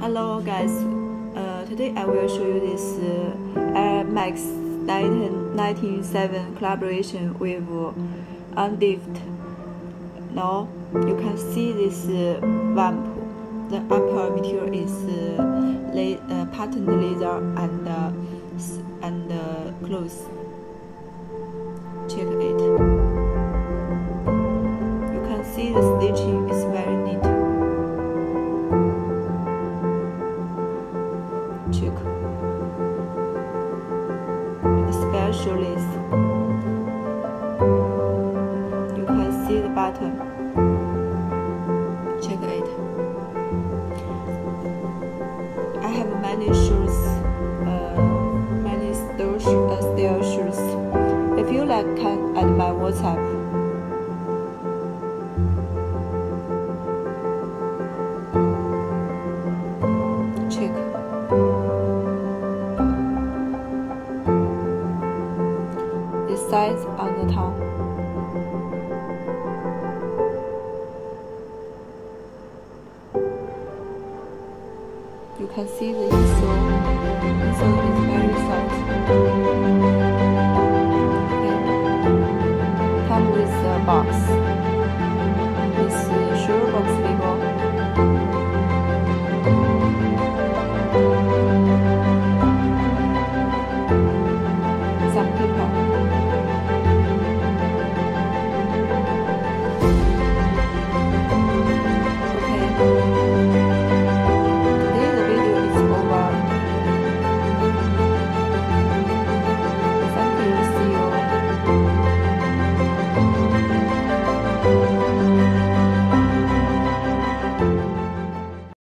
Hello guys, uh, today I will show you this uh, Air Max 1997 collaboration with Undefeated. Now you can see this uh, vamp. The upper material is uh, uh, patent leather and uh, and uh, clothes. Check it. You can see the stitching Specialist. You can see the button. Check it. I have many shoes, uh, many style, uh, style shoes. If you like, can add my WhatsApp. The size on the top. You can see the insole. Insole is very soft. Okay. Come with a box.